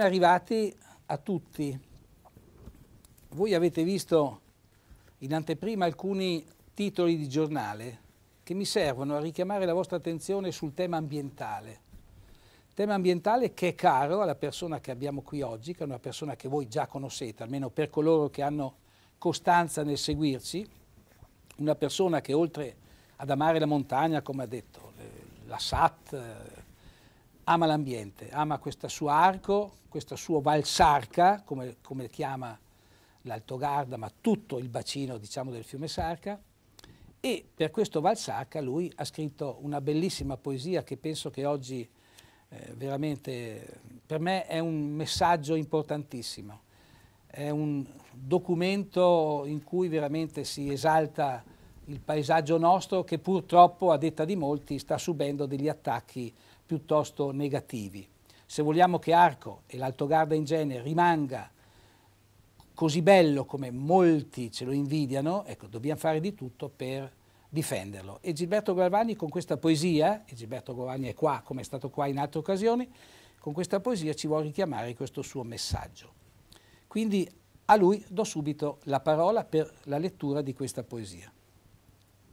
Ben arrivati a tutti. Voi avete visto in anteprima alcuni titoli di giornale che mi servono a richiamare la vostra attenzione sul tema ambientale. Tema ambientale che è caro alla persona che abbiamo qui oggi, che è una persona che voi già conoscete, almeno per coloro che hanno costanza nel seguirci, una persona che oltre ad amare la montagna, come ha detto, la SAT, ama l'ambiente, ama questo suo arco, questo suo Valsarca, come, come chiama l'Alto Garda, ma tutto il bacino diciamo, del fiume Sarca, e per questo Valsarca lui ha scritto una bellissima poesia che penso che oggi eh, veramente per me è un messaggio importantissimo, è un documento in cui veramente si esalta il paesaggio nostro che purtroppo a detta di molti sta subendo degli attacchi piuttosto negativi. Se vogliamo che Arco e l'Alto Garda in genere rimanga così bello come molti ce lo invidiano, ecco, dobbiamo fare di tutto per difenderlo. E Gilberto Galvani con questa poesia, e Gilberto Galvani è qua come è stato qua in altre occasioni, con questa poesia ci vuole richiamare questo suo messaggio. Quindi a lui do subito la parola per la lettura di questa poesia.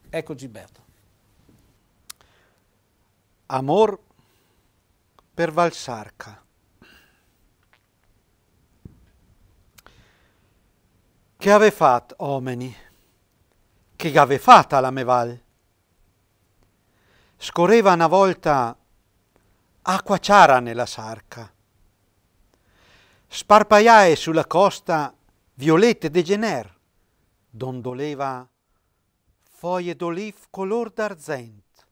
Ecco Gilberto. Amor per Valsarca. Che ave fat, omeni? Che ave fatta la meval? Scorreva una volta acqua ciara nella sarca. Sparpaiae sulla costa violette de gener, dondoleva foglie d'oliv color d'argent.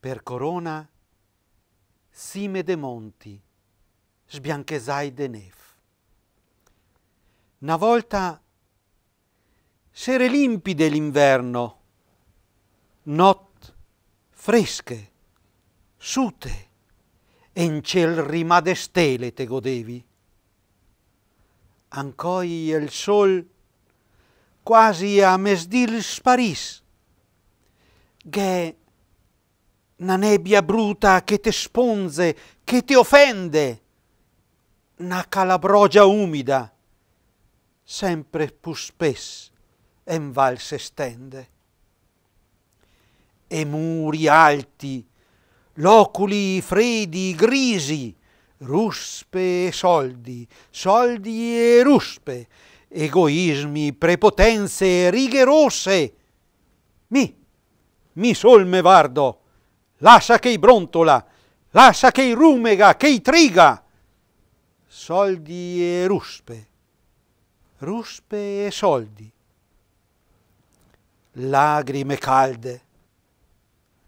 Per corona cime de monti, sbianchesai de nef. Una volta sere limpide l'inverno, not fresche, sute, e in ciel rimade stele te godevi. Ancoi il sol quasi a mesdil sparis, che una nebbia bruta che te sponze, che ti offende, una calabrogia umida, sempre più spess en val se stende. E muri alti, loculi freddi, grisi, ruspe e soldi, soldi e ruspe, egoismi, prepotenze, righe rosse. Mi, mi sol me vardo, lascia che brontola, lascia che rumega, che triga. Soldi e ruspe, ruspe e soldi. Lagrime calde,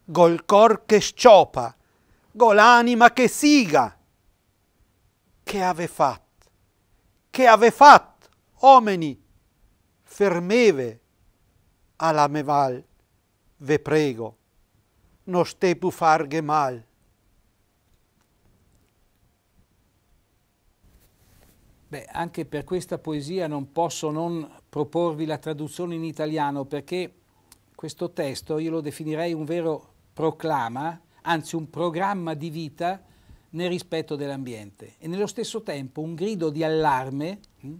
gol cor che sciopa, gol anima che siga. Che ave fatto, che ave fatto, omeni, fermeve alla meval, ve prego non ste più farghe mal. Beh, anche per questa poesia non posso non proporvi la traduzione in italiano perché questo testo io lo definirei un vero proclama, anzi un programma di vita nel rispetto dell'ambiente e nello stesso tempo un grido di allarme hm,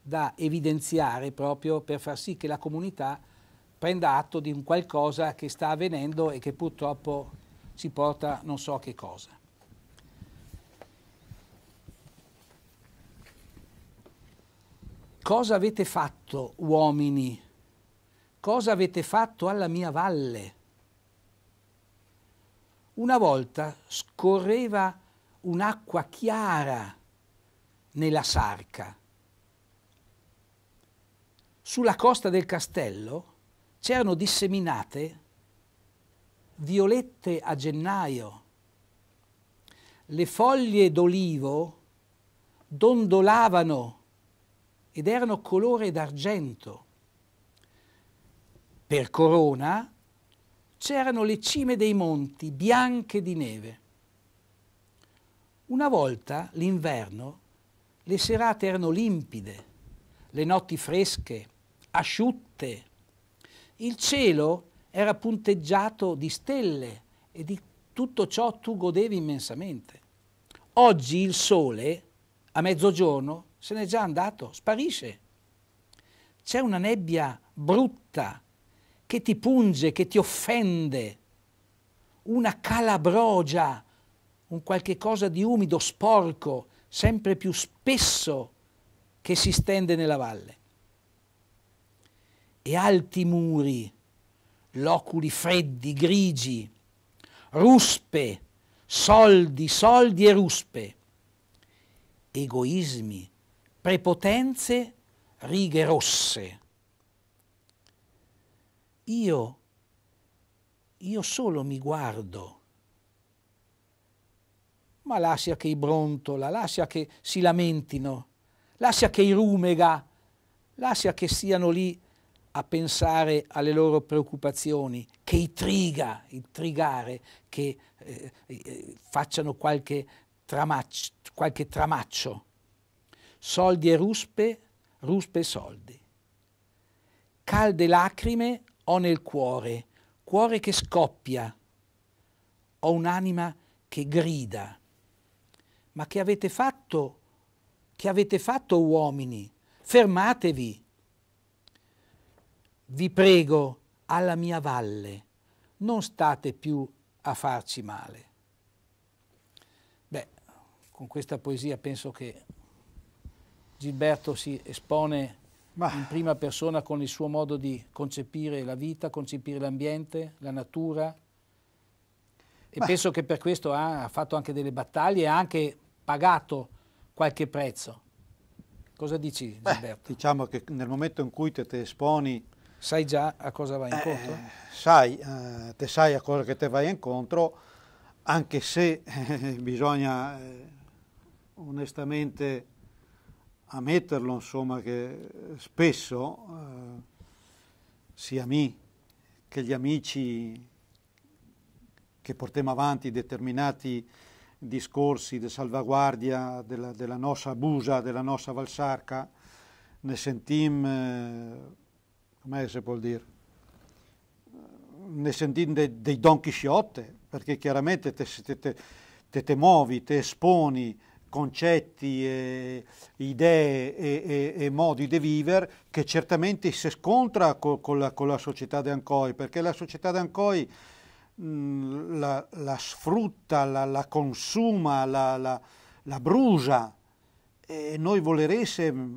da evidenziare proprio per far sì che la comunità prenda atto di un qualcosa che sta avvenendo e che purtroppo ci porta non so che cosa. Cosa avete fatto, uomini? Cosa avete fatto alla mia valle? Una volta scorreva un'acqua chiara nella sarca. Sulla costa del castello c'erano disseminate violette a gennaio. Le foglie d'olivo dondolavano ed erano colore d'argento. Per corona c'erano le cime dei monti bianche di neve. Una volta, l'inverno, le serate erano limpide, le notti fresche, asciutte. Il cielo era punteggiato di stelle e di tutto ciò tu godevi immensamente. Oggi il sole, a mezzogiorno, se n'è già andato, sparisce. C'è una nebbia brutta che ti punge, che ti offende, una calabrogia, un qualche cosa di umido, sporco, sempre più spesso che si stende nella valle. E alti muri, loculi freddi, grigi, ruspe, soldi, soldi e ruspe, egoismi, prepotenze, righe rosse. Io, io solo mi guardo ma lascia che i brontola, lascia che si lamentino, lascia che i rumega, lascia che siano lì a pensare alle loro preoccupazioni, che i triga, il trigare, che eh, eh, facciano qualche tramaccio, qualche tramaccio. Soldi e ruspe, ruspe e soldi. Calde lacrime ho nel cuore, cuore che scoppia. Ho un'anima che grida ma che avete fatto? Che avete fatto uomini? Fermatevi. Vi prego, alla mia valle, non state più a farci male. Beh, con questa poesia penso che Gilberto si espone Ma... in prima persona con il suo modo di concepire la vita, concepire l'ambiente, la natura. E Ma... penso che per questo ha fatto anche delle battaglie e anche pagato qualche prezzo. Cosa dici Beh, Diciamo che nel momento in cui te, te esponi... Sai già a cosa vai incontro? Eh, sai, eh, te sai a cosa che te vai incontro, anche se eh, bisogna eh, onestamente ammetterlo, insomma, che spesso eh, sia me che gli amici che portiamo avanti determinati discorsi di salvaguardia della, della, nostra busa, della nostra valsarca, ne sentim, eh, come si può dire, ne sentim de, dei Don Chisciotte, perché chiaramente te, te, te, te muovi, te esponi concetti, e, idee e, e, e, modi di vivere che certamente si scontra con, con, la, con la società di Ancoi, perché la società di Ancoi Mm, la, la sfrutta, la, la consuma, la, brucia e noi voleresse mm,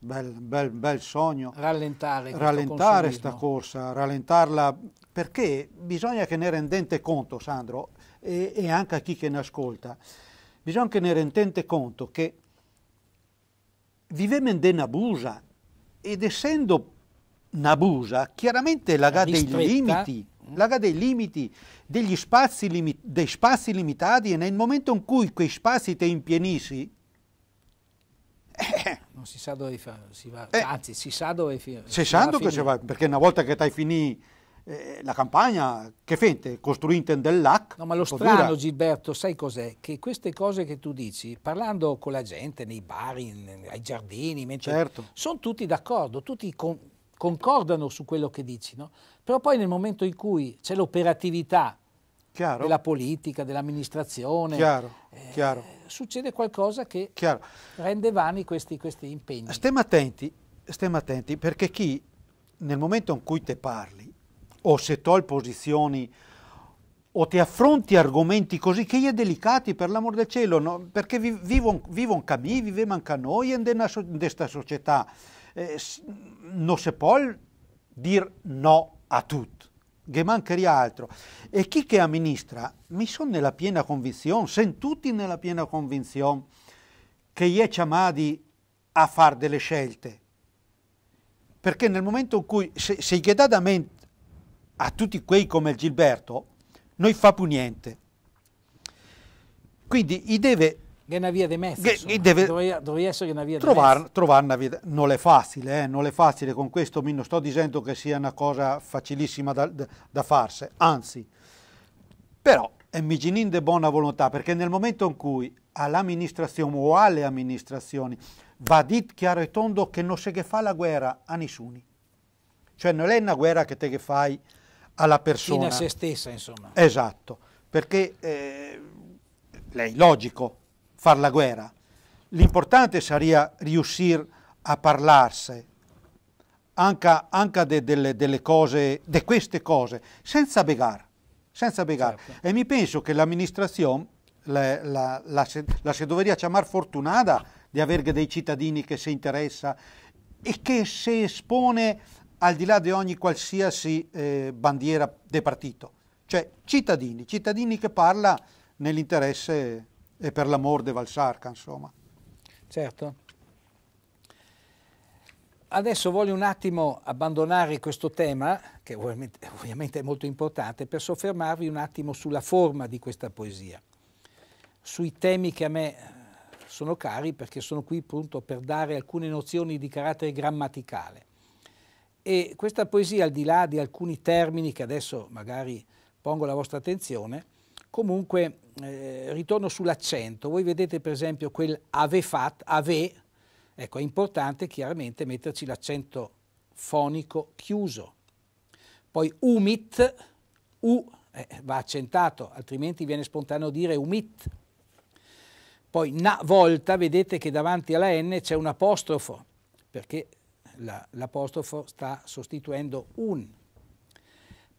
bel, bel, bel sogno. Rallentare rallentare questa corsa rallentarla perché bisogna che ne rendente conto Sandro e, e anche a chi che ne ascolta. Bisogna che ne rendente conto che vivemo in Denabusa ed essendo Nabusa chiaramente laga dei limiti, laga dei limiti, degli spazi, limi, dei spazi limitati e nel momento in cui quei spazi ti impienissi, eh, non si sa dove si va, eh, anzi si sa dove si, si sa dove si va, perché una volta che hai finito eh, la campagna, che fente? Costruite del lac. No, ma lo strano, dura. Gilberto, sai cos'è? Che queste cose che tu dici, parlando con la gente nei bar, in, ai giardini, certo. sono tutti d'accordo, tutti con, concordano su quello che dici, no? però poi nel momento in cui c'è l'operatività chiaro. della politica, dell'amministrazione, chiaro, eh, chiaro. Succede qualcosa che rende vani questi, questi impegni. Stiamo attenti, stiamo attenti perché chi nel momento in cui te parli o se togli posizioni o ti affronti argomenti così che è delicati per l'amor del cielo, no? perché vivono vivo me, viviamo anche noi in questa società eh, non si può dire no a tutto. Che mancheria altro. E chi che amministra, mi sono nella piena convinzione, sono tutti nella piena convinzione che gli è chiamati a fare delle scelte. Perché nel momento in cui, se, se gli da mente a tutti quei come il Gilberto, non fa più niente. Quindi gli deve che è una via di mezzo, deve essere una via di trovar, mezzo. Trovare una via, non è facile, eh, non è facile, con questo non sto dicendo che sia una cosa facilissima da, da, da farsi, anzi, però è miginin di buona volontà, perché nel momento in cui all'amministrazione o alle amministrazioni va dit chiaro e tondo che non si che fa la guerra a nessuno, cioè non è una guerra che te che fai alla persona. Fine a se stessa, insomma. Esatto, perché eh, lei logico, far la guerra. L'importante sarebbe riuscire a parlarsi anche, anche de, delle, delle, cose, di queste cose, senza begare. Senza begare. Certo. E mi penso che l'amministrazione la, la, la, la si dovrebbe chiamare fortunata di avere dei cittadini che si interessa e che si espone al di là di ogni qualsiasi eh, bandiera di partito. Cioè cittadini, cittadini che parla nell'interesse e per l'amor de Valsarca, insomma. Certo. Adesso voglio un attimo abbandonare questo tema, che ovviamente, ovviamente, è molto importante, per soffermarvi un attimo sulla forma di questa poesia, sui temi che a me sono cari, perché sono qui appunto per dare alcune nozioni di carattere grammaticale. E questa poesia, al di là di alcuni termini che adesso magari pongo alla vostra attenzione, Comunque eh, ritorno sull'accento, voi vedete per esempio quel ave fat, ave, ecco è importante chiaramente metterci l'accento fonico chiuso. Poi umit, u eh, va accentato, altrimenti viene spontaneo dire umit. Poi na volta, vedete che davanti alla n c'è un apostrofo, perché l'apostrofo sta sostituendo un.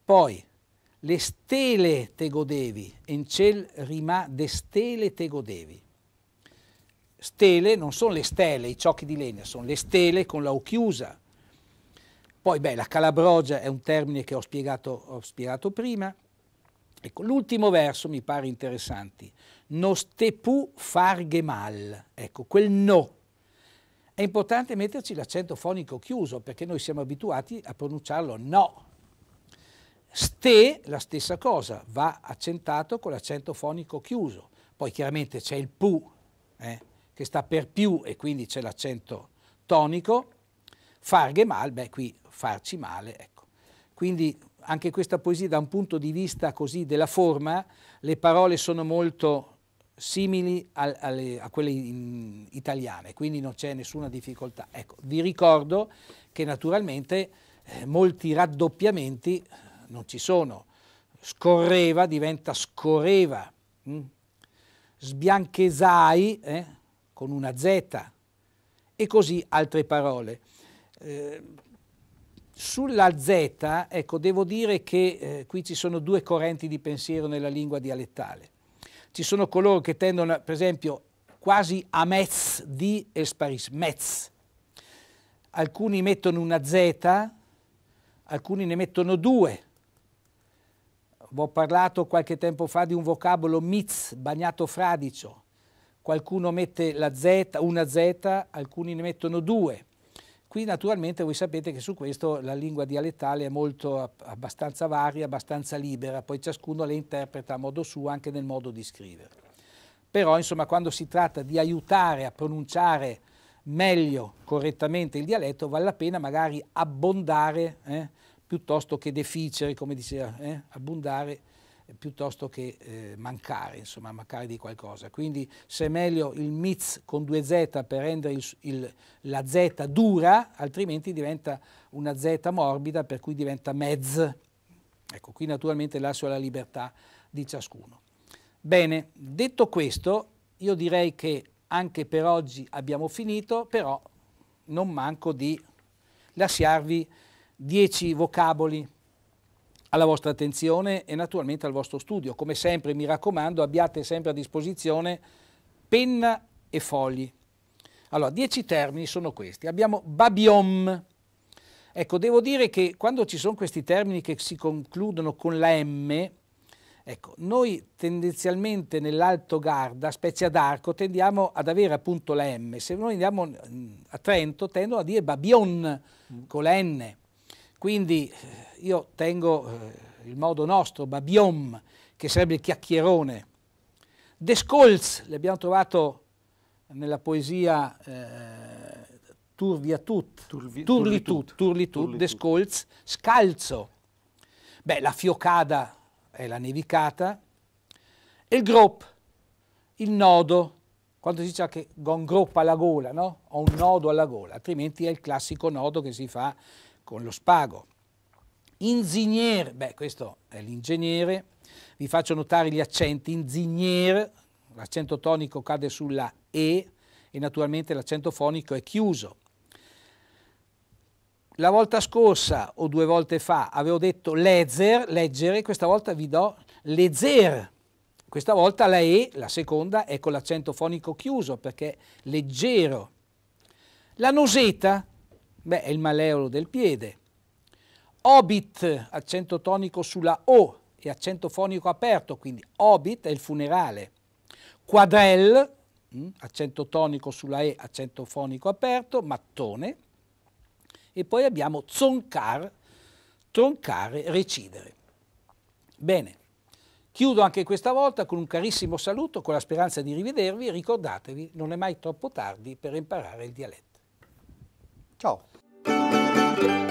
Poi le stele te godevi, in ciel rimà de stele te godevi. Stele non sono le stele, i ciocchi di legna, sono le stele con la U chiusa. Poi, beh, la calabrogia è un termine che ho spiegato, ho spiegato prima. Ecco, l'ultimo verso mi pare interessante. No ste pu farge mal. Ecco, quel no. È importante metterci l'accento fonico chiuso perché noi siamo abituati a pronunciarlo no. Ste, la stessa cosa, va accentato con l'accento fonico chiuso. Poi chiaramente c'è il pu, eh, che sta per più e quindi c'è l'accento tonico. Farghe mal, beh qui farci male, ecco. Quindi anche questa poesia da un punto di vista così della forma, le parole sono molto simili a, alle, a quelle in, italiane, quindi non c'è nessuna difficoltà. Ecco, vi ricordo che naturalmente eh, molti raddoppiamenti non ci sono. Scorreva diventa scorreva. Mm? Sbianchesai eh? con una Z e così altre parole. Eh, sulla Z, ecco, devo dire che eh, qui ci sono due correnti di pensiero nella lingua dialettale. Ci sono coloro che tendono, per esempio, quasi a mezz di e sparis, mezz. Alcuni mettono una Z, alcuni ne mettono due ho parlato qualche tempo fa di un vocabolo miz, bagnato fradicio. Qualcuno mette la Z, una Z, alcuni ne mettono due. Qui naturalmente voi sapete che su questo la lingua dialettale è molto abbastanza varia, abbastanza libera, poi ciascuno le interpreta a modo suo anche nel modo di scrivere. Però insomma quando si tratta di aiutare a pronunciare meglio, correttamente il dialetto, vale la pena magari abbondare eh, piuttosto che deficere, come diceva, eh? abbondare eh, piuttosto che eh, mancare, insomma, mancare di qualcosa. Quindi se è meglio il mix con due Z per rendere il, il, la Z dura, altrimenti diventa una Z morbida, per cui diventa mezz. Ecco, qui naturalmente lascio la libertà di ciascuno. Bene, detto questo, io direi che anche per oggi abbiamo finito, però non manco di lasciarvi 10 vocaboli alla vostra attenzione e naturalmente al vostro studio. Come sempre mi raccomando abbiate sempre a disposizione penna e fogli. Allora, 10 termini sono questi. Abbiamo babiom. Ecco, devo dire che quando ci sono questi termini che si concludono con la M, ecco, noi tendenzialmente nell'Alto Garda, specie ad Arco, tendiamo ad avere appunto la M. Se noi andiamo mm, a Trento, tendono a dire Babion mm. con la N. Quindi eh, io tengo eh, il modo nostro, Babiom, che sarebbe il chiacchierone. Descolz, l'abbiamo trovato nella poesia eh, Turvia tut, Turvi, Turli tut, Turli tut, Descolz, Scalzo. Beh, la fiocada è la nevicata, e il grop, il nodo, quando si dice che ho un groppo alla gola, no? Ho un nodo alla gola, altrimenti è il classico nodo che si fa con lo spago. Inzinier, beh questo è l'ingegnere, vi faccio notare gli accenti, inzinier, l'accento tonico cade sulla E e naturalmente l'accento fonico è chiuso. La volta scorsa o due volte fa avevo detto lezer, leggere, questa volta vi do lezer. Questa volta la E, la seconda, è con l'accento fonico chiuso perché leggero. La noseta, beh, è il maleolo del piede. Obit, accento tonico sulla O e accento fonico aperto, quindi obit è il funerale. Quadrel, mm, accento tonico sulla E, accento fonico aperto, mattone. E poi abbiamo zoncar, troncare, recidere. Bene, chiudo anche questa volta con un carissimo saluto, con la speranza di rivedervi ricordatevi, non è mai troppo tardi per imparare il dialetto. Ciao. Thank you.